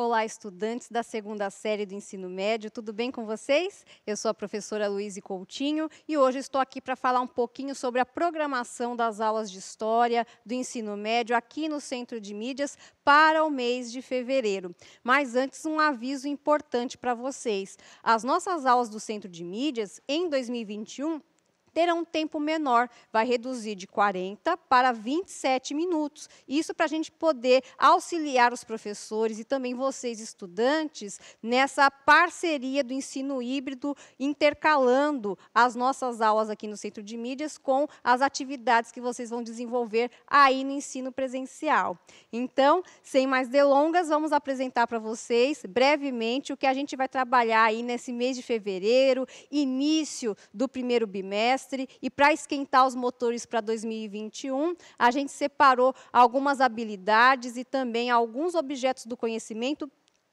Olá, estudantes da segunda série do ensino médio, tudo bem com vocês? Eu sou a professora Luíse Coutinho e hoje estou aqui para falar um pouquinho sobre a programação das aulas de História do ensino médio aqui no Centro de Mídias para o mês de fevereiro. Mas antes, um aviso importante para vocês. As nossas aulas do Centro de Mídias, em 2021, terá um tempo menor, vai reduzir de 40 para 27 minutos. Isso para a gente poder auxiliar os professores e também vocês, estudantes, nessa parceria do ensino híbrido, intercalando as nossas aulas aqui no Centro de Mídias com as atividades que vocês vão desenvolver aí no ensino presencial. Então, sem mais delongas, vamos apresentar para vocês brevemente o que a gente vai trabalhar aí nesse mês de fevereiro, início do primeiro bimestre e para esquentar os motores para 2021, a gente separou algumas habilidades e também alguns objetos do conhecimento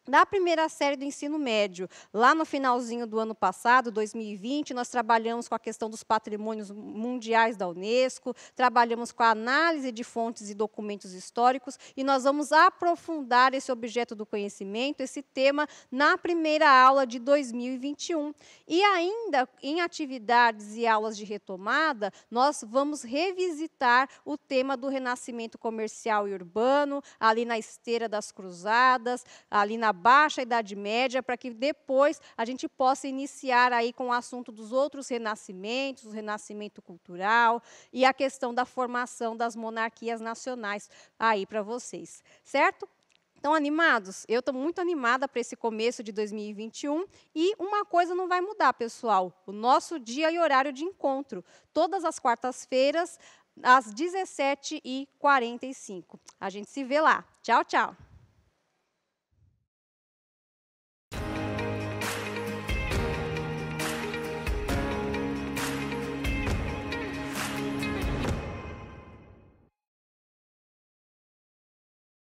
da primeira série do ensino médio, lá no finalzinho do ano passado, 2020, nós trabalhamos com a questão dos patrimônios mundiais da Unesco, trabalhamos com a análise de fontes e documentos históricos, e nós vamos aprofundar esse objeto do conhecimento, esse tema, na primeira aula de 2021. E ainda em atividades e aulas de retomada, nós vamos revisitar o tema do renascimento comercial e urbano, ali na esteira das cruzadas, ali na baixa Idade Média, para que depois a gente possa iniciar aí com o assunto dos outros renascimentos, o renascimento cultural e a questão da formação das monarquias nacionais aí para vocês, certo? Estão animados? Eu estou muito animada para esse começo de 2021 e uma coisa não vai mudar, pessoal: o nosso dia e horário de encontro. Todas as quartas-feiras, às 17h45. A gente se vê lá. Tchau, tchau.